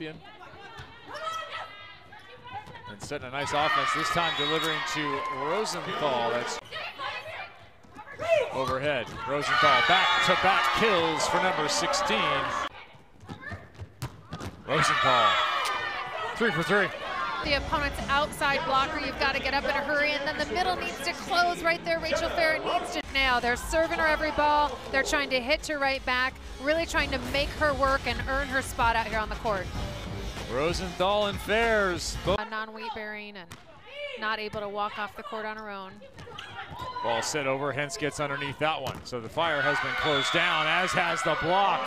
champion. And setting a nice offense, this time delivering to Rosenthal. That's overhead. Rosenthal back to back kills for number 16. Rosenthal, three for three. The opponent's outside blocker, you've got to get up in a hurry, and then the middle needs to close right there. Rachel Fara needs to now. They're serving her every ball. They're trying to hit her right back, really trying to make her work and earn her spot out here on the court. Rosenthal and Fairs. Non-weight bearing and not able to walk off the court on her own. Ball set over, hence gets underneath that one. So the fire has been closed down, as has the block.